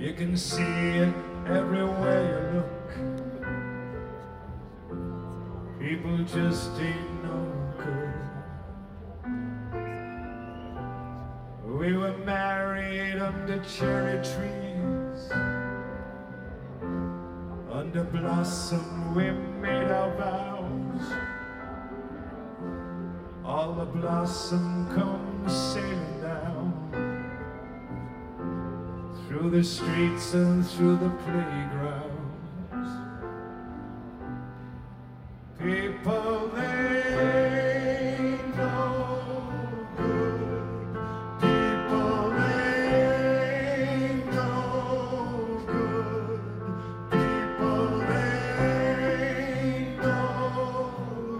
You can see it everywhere you look. People just ain't no good. We were married under cherry trees. Under blossom we made our vows. All the blossom comes sailing down through the streets and through the playgrounds. People ain't no good. People ain't no good. People ain't no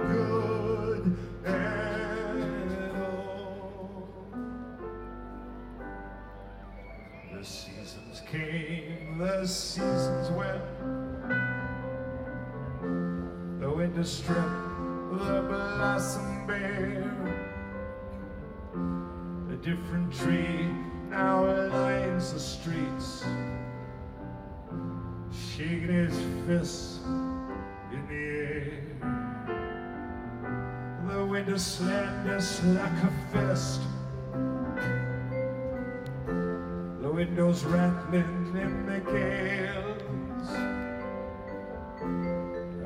good at all. Seasons came, the seasons went. The winter stripped the blossom bare. A different tree now lines the streets, shaking his fists in the air. The winter slenders like a fist. Windows rattling in the gales.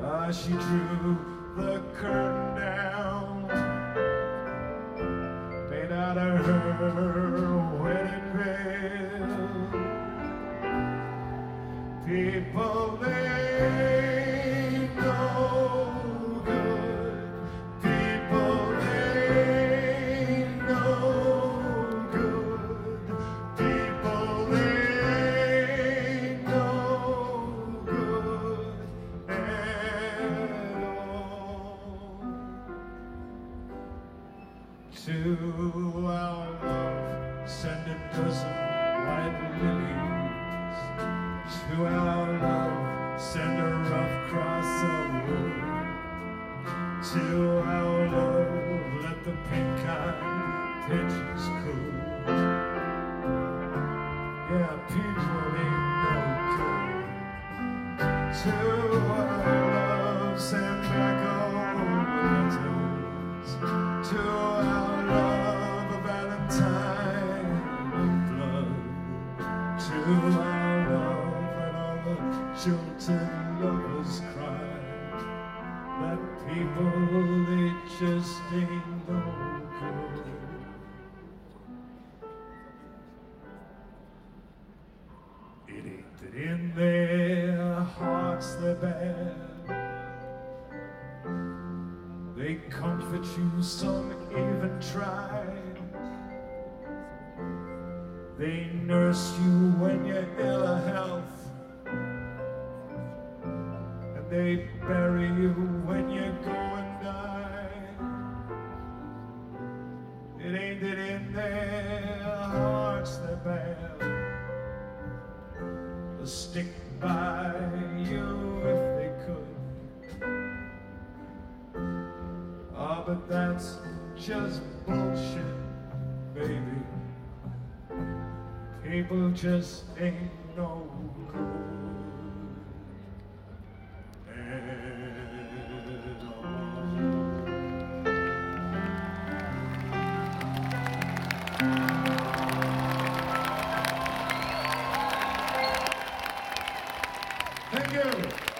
Ah, she drew the curtain down, made out of her To our love, send a dozen white lilies. To our love, send a rough cross of wood. To our love, let the pink-eyed pigeons coo. Yeah, people ain't no good. To our jilted lovers cry. That people, they just ain't no good. It ain't that in their hearts they're bad. They comfort you, some even try. They nurse you when you're ill of health. They bury you when you go and die. It ain't that in their hearts they're bad. They'll stick by you if they could. Ah, but that's just bullshit, baby. People just ain't no good. Thank you.